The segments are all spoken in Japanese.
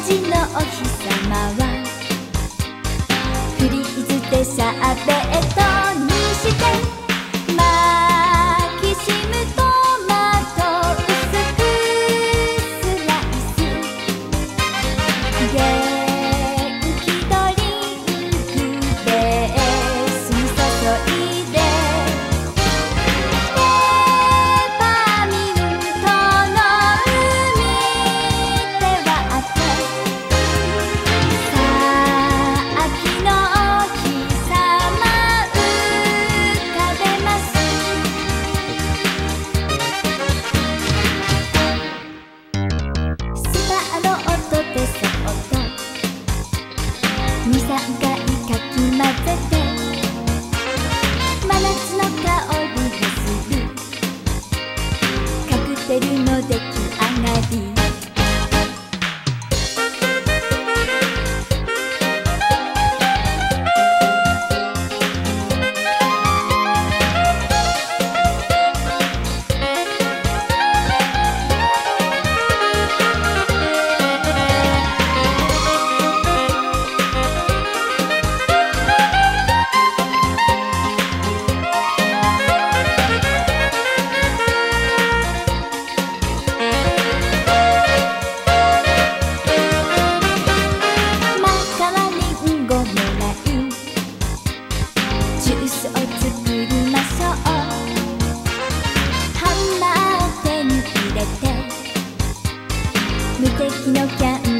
くのお日様はりひずてしゃべってかき混ぜて真夏のする。カクテルの出来無敵のキャン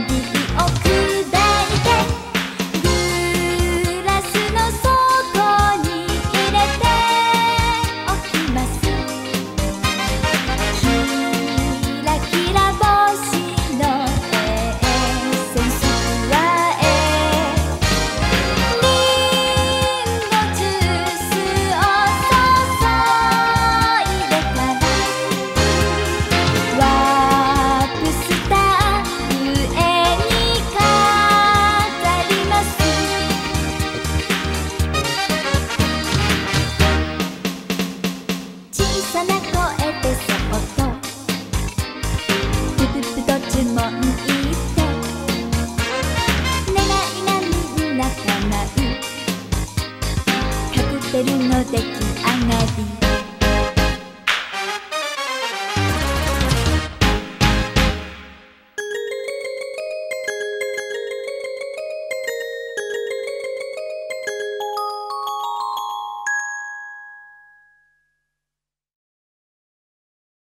さな声でそっと。プププと注文言って。願いがみんな叶うカクテルの出来上がり。